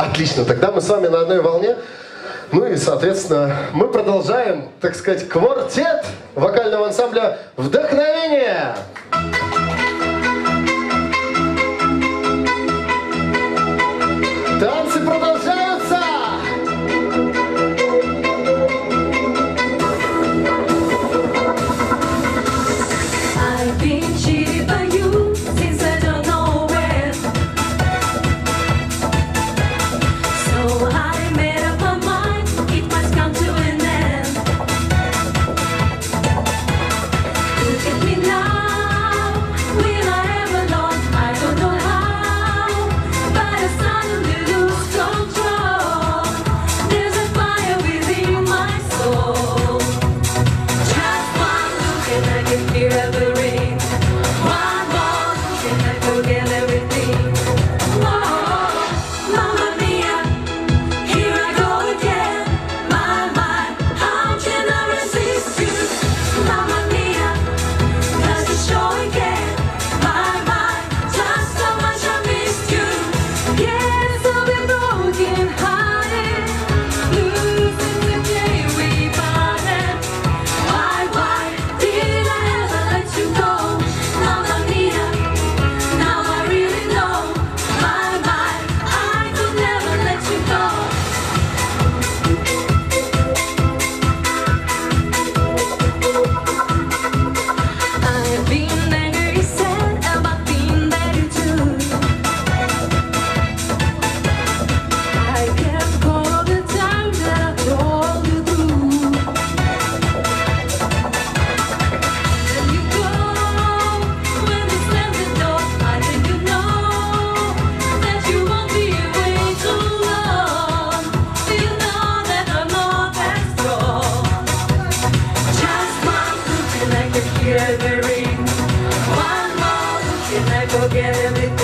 Отлично, тогда мы с вами на одной волне. Ну и, соответственно, мы продолжаем, так сказать, квартет вокального ансамбля «Вдохновение». forget everything.